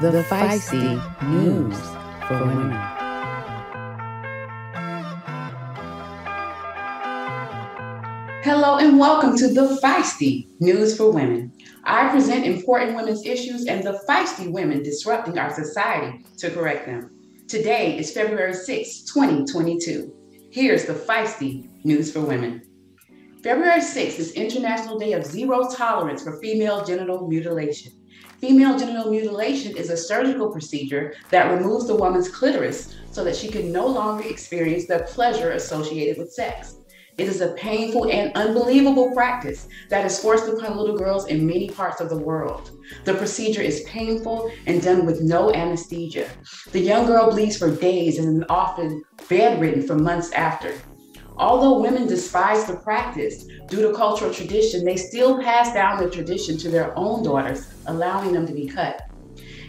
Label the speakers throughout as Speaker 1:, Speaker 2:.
Speaker 1: the feisty news for women. Hello and welcome to the Feisty News for Women. I present important women's issues and the feisty women disrupting our society to correct them. Today is February 6, 2022. Here's the Feisty News for Women. February 6th is International Day of Zero Tolerance for Female Genital Mutilation. Female genital mutilation is a surgical procedure that removes the woman's clitoris so that she can no longer experience the pleasure associated with sex. It is a painful and unbelievable practice that is forced upon little girls in many parts of the world. The procedure is painful and done with no anesthesia. The young girl bleeds for days and is often bedridden for months after. Although women despise the practice due to cultural tradition, they still pass down the tradition to their own daughters, allowing them to be cut.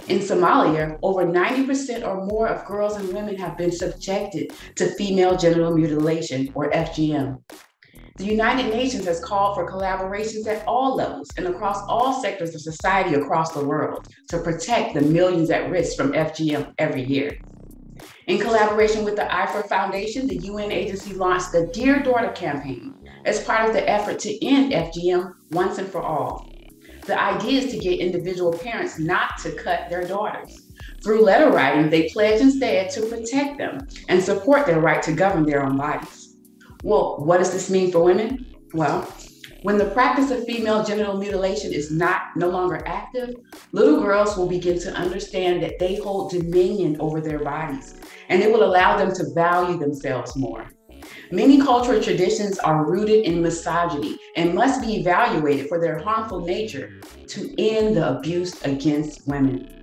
Speaker 1: In Somalia, over 90% or more of girls and women have been subjected to female genital mutilation, or FGM. The United Nations has called for collaborations at all levels and across all sectors of society across the world to protect the millions at risk from FGM every year. In collaboration with the Ifrah Foundation, the UN agency launched the Dear Daughter campaign as part of the effort to end FGM once and for all. The idea is to get individual parents not to cut their daughters. Through letter writing, they pledge instead to protect them and support their right to govern their own bodies. Well, what does this mean for women? Well, when the practice of female genital mutilation is not no longer active, little girls will begin to understand that they hold dominion over their bodies, and it will allow them to value themselves more. Many cultural traditions are rooted in misogyny and must be evaluated for their harmful nature to end the abuse against women.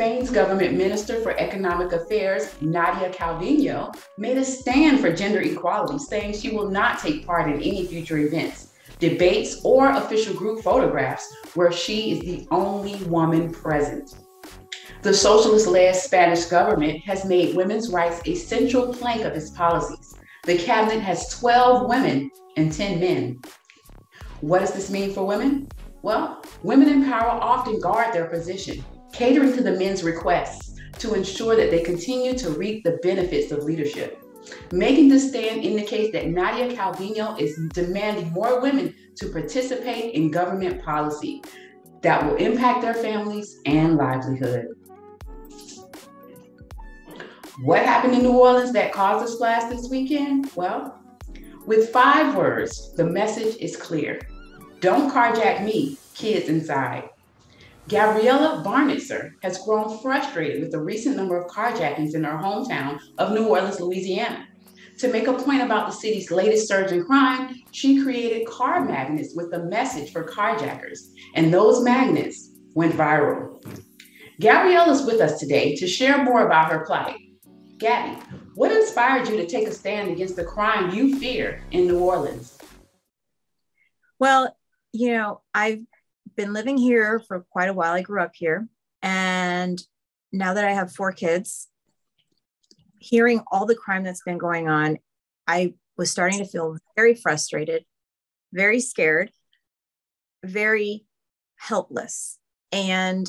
Speaker 1: Spain's government minister for economic affairs, Nadia Calvino, made a stand for gender equality, saying she will not take part in any future events, debates, or official group photographs where she is the only woman present. The socialist led Spanish government has made women's rights a central plank of its policies. The cabinet has 12 women and 10 men. What does this mean for women? Well, women in power often guard their position, catering to the men's requests to ensure that they continue to reap the benefits of leadership. Making this stand indicates that Nadia Calvino is demanding more women to participate in government policy that will impact their families and livelihood. What happened in New Orleans that caused a splash this weekend? Well, with five words, the message is clear. Don't carjack me, kids inside. Gabriella Barnitzer has grown frustrated with the recent number of carjackings in her hometown of New Orleans, Louisiana. To make a point about the city's latest surge in crime, she created car magnets with a message for carjackers, and those magnets went viral. Gabrielle is with us today to share more about her plight. Gabby, what inspired you to take a stand against the crime you fear in New Orleans?
Speaker 2: Well, you know, I've been living here for quite a while. I grew up here. And now that I have four kids, hearing all the crime that's been going on, I was starting to feel very frustrated, very scared, very helpless. And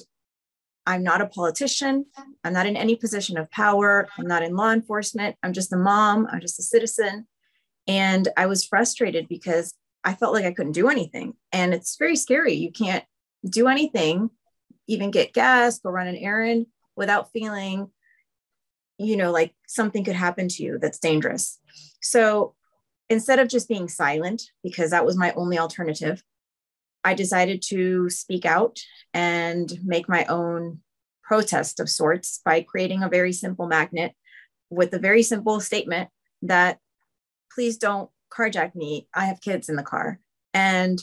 Speaker 2: I'm not a politician. I'm not in any position of power. I'm not in law enforcement. I'm just a mom. I'm just a citizen. And I was frustrated because I felt like I couldn't do anything. And it's very scary. You can't do anything, even get gas, go run an errand without feeling, you know, like something could happen to you that's dangerous. So instead of just being silent, because that was my only alternative, I decided to speak out and make my own protest of sorts by creating a very simple magnet with a very simple statement that please don't carjack me. I have kids in the car. And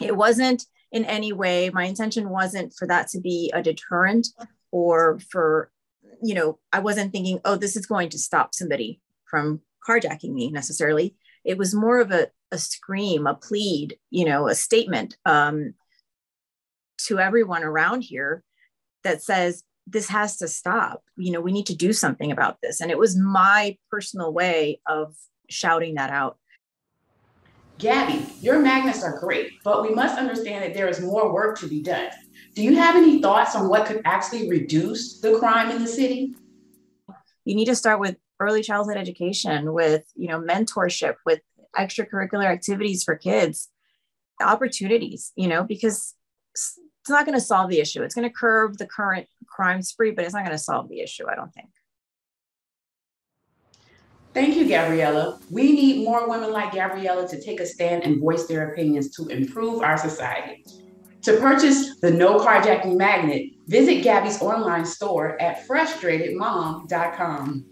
Speaker 2: it wasn't in any way, my intention wasn't for that to be a deterrent or for, you know, I wasn't thinking, oh, this is going to stop somebody from carjacking me necessarily. It was more of a, a scream, a plead, you know, a statement um, to everyone around here that says, this has to stop. You know, we need to do something about this. And it was my personal way of shouting that out.
Speaker 1: Gabby, your magnets are great, but we must understand that there is more work to be done. Do you have any thoughts on what could actually reduce the crime in the city?
Speaker 2: You need to start with early childhood education, with you know mentorship, with extracurricular activities for kids, opportunities. You know, because it's not going to solve the issue. It's going to curb the current crime spree, but it's not going to solve the issue. I don't think.
Speaker 1: Thank you, Gabriella. We need more women like Gabriella to take a stand and voice their opinions to improve our society. To purchase the No Carjacking Magnet, visit Gabby's online store at frustratedmom.com.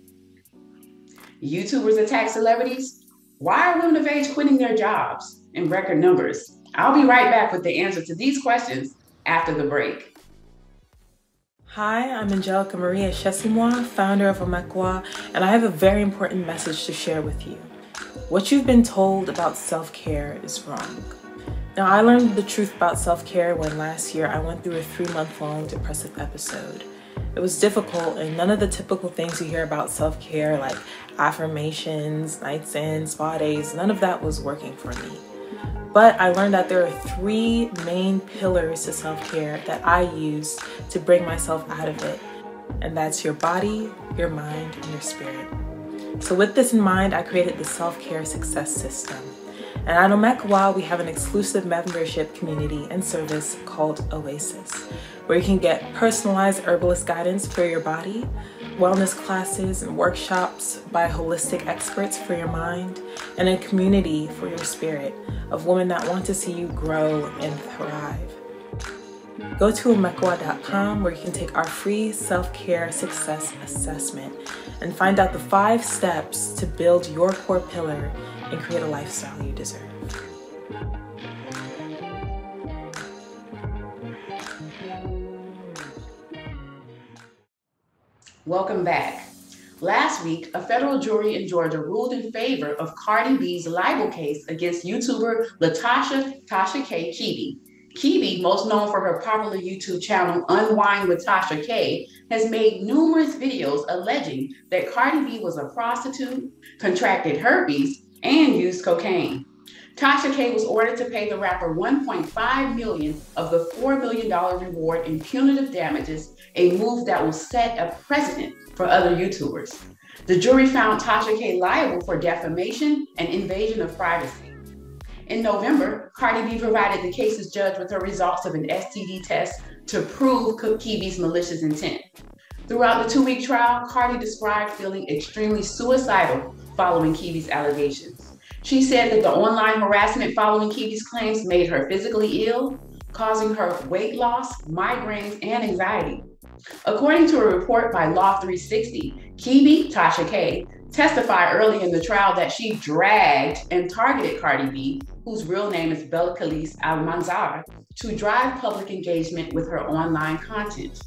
Speaker 1: YouTubers attack celebrities? Why are women of age quitting their jobs in record numbers? I'll be right back with the answer to these questions after the break.
Speaker 3: Hi, I'm Angelica Maria Chesimois, founder of Omekwa, and I have a very important message to share with you. What you've been told about self care is wrong. Now, I learned the truth about self care when last year I went through a three month long depressive episode. It was difficult, and none of the typical things you hear about self care, like affirmations, nights in, spa days, none of that was working for me. But I learned that there are three main pillars to self care that I use to bring myself out of it, and that's your body, your mind, and your spirit. So, with this in mind, I created the self care success system. And at Omekwa, we have an exclusive membership community and service called Oasis, where you can get personalized herbalist guidance for your body wellness classes and workshops by holistic experts for your mind, and a community for your spirit of women that want to see you grow and thrive. Go to omekwa.com where you can take our free self care success assessment and find out the five steps to build your core pillar and create a lifestyle you deserve.
Speaker 1: Welcome back. Last week, a federal jury in Georgia ruled in favor of Cardi B's libel case against YouTuber Latasha Tasha K. Kebe. Kebe, most known for her popular YouTube channel Unwind with Tasha K, has made numerous videos alleging that Cardi B was a prostitute, contracted herpes, and used cocaine. Tasha K was ordered to pay the rapper 1.5 million of the $4 million reward in punitive damages, a move that will set a precedent for other YouTubers. The jury found Tasha K liable for defamation and invasion of privacy. In November, Cardi B provided the case's judge with her results of an STD test to prove Kebe's malicious intent. Throughout the two-week trial, Cardi described feeling extremely suicidal following Kebe's allegations. She said that the online harassment following Kebe's claims made her physically ill, causing her weight loss, migraines, and anxiety. According to a report by Law 360, Kebe, Tasha K, testified early in the trial that she dragged and targeted Cardi B, whose real name is Belcalis Almanzar, to drive public engagement with her online content.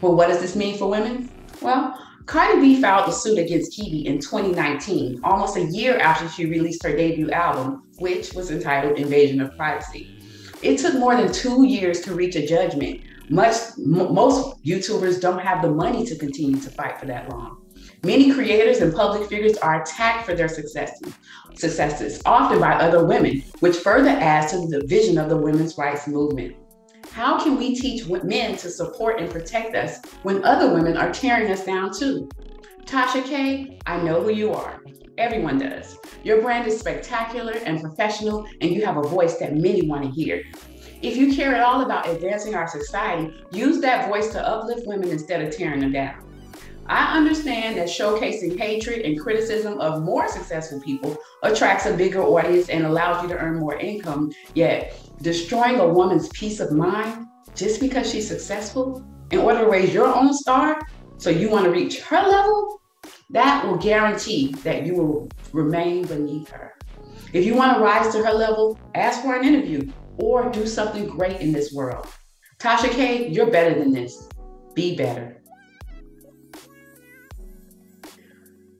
Speaker 1: Well, what does this mean for women? Well, Cardi B filed a suit against Kebe in 2019, almost a year after she released her debut album, which was entitled Invasion of Privacy. It took more than two years to reach a judgment. Much, m- most YouTubers don't have the money to continue to fight for that long. Many creators and public figures are attacked for their successes, successes, often by other women, which further adds to the division of the women's rights movement. How can we teach men to support and protect us when other women are tearing us down too? Tasha K, I know who you are. Everyone does. Your brand is spectacular and professional, and you have a voice that many want to hear. If you care at all about advancing our society, use that voice to uplift women instead of tearing them down. I understand that showcasing hatred and criticism of more successful people attracts a bigger audience and allows you to earn more income, yet destroying a woman's peace of mind just because she's successful in order to raise your own star so you want to reach her level, that will guarantee that you will remain beneath her. If you want to rise to her level, ask for an interview or do something great in this world. Tasha K, you're better than this. Be better.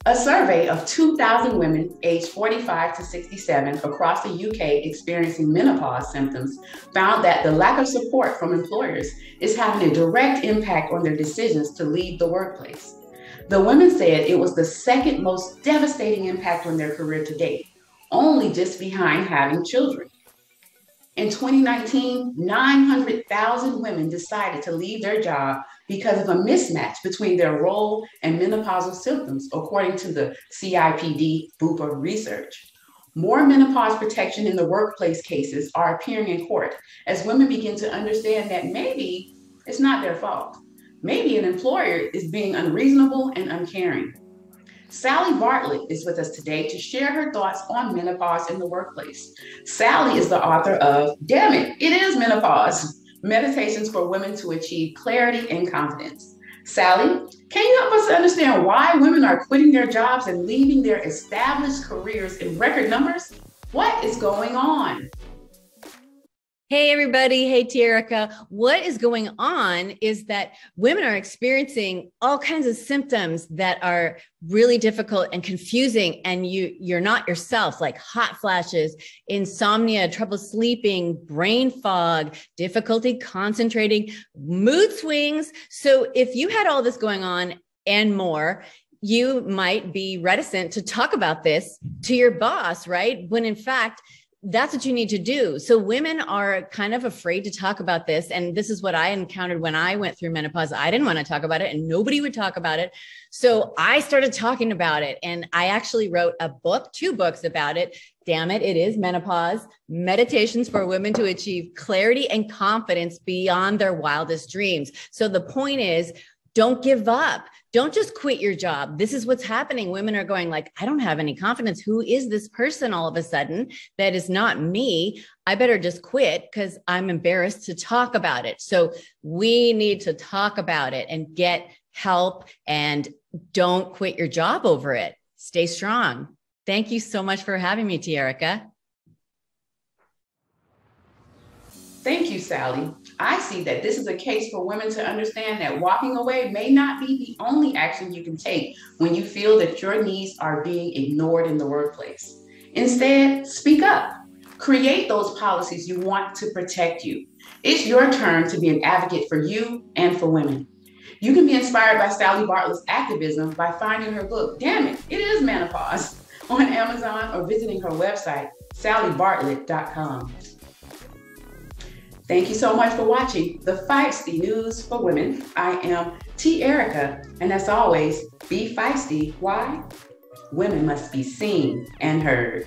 Speaker 1: A survey of 2,000 women aged 45 to 67 across the UK experiencing menopause symptoms found that the lack of support from employers is having a direct impact on their decisions to leave the workplace. The women said it was the second most devastating impact on their career to date. only just behind having children. In 2019, 900,000 women decided to leave their job because of a mismatch between their role and menopausal symptoms, according to the CIPD Bupa research. More menopause protection in the workplace cases are appearing in court as women begin to understand that maybe it's not their fault. Maybe an employer is being unreasonable and uncaring. Sally Bartlett is with us today to share her thoughts on menopause in the workplace. Sally is the author of Damn It, It Is Menopause Meditations for Women to Achieve Clarity and Confidence. Sally, can you help us understand why women are quitting their jobs and leaving their established careers in record numbers? What is going on?
Speaker 4: Hey, everybody. Hey, Tierica. What is going on is that women are experiencing all kinds of symptoms that are really difficult and confusing. And you, you're not yourself, like hot flashes, insomnia, trouble sleeping, brain fog, difficulty concentrating, mood swings. So if you had all this going on and more, you might be reticent to talk about this to your boss, right? When in fact, that's what you need to do. So women are kind of afraid to talk about this. And this is what I encountered when I went through menopause. I didn't want to talk about it and nobody would talk about it. So I started talking about it and I actually wrote a book, two books about it. Damn it, it is menopause meditations for women to achieve clarity and confidence beyond their wildest dreams. So the point is, don't give up don't just quit your job. This is what's happening. Women are going like i don't have any confidence. Who is this person all of a sudden that is not me? I better just quit because i'm embarrassed to talk about it. So we need to talk about it and get help and don't quit your job over it. Stay strong. Thank you so much for having me tierica
Speaker 1: Thank you, Sally. I see that this is a case for women to understand that walking away may not be the only action you can take when you feel that your needs are being ignored in the workplace. Instead, speak up. Create those policies you want to protect you. It's your turn to be an advocate for you and for women. You can be inspired by Sally Bartlett's activism by finding her book, Damn It, It Is Menopause, on Amazon or visiting her website, sallybartlett.com. Thank you so much for watching the Feisty News for Women. I am T. Erica, and as always, be feisty. Why? Women must be seen and heard.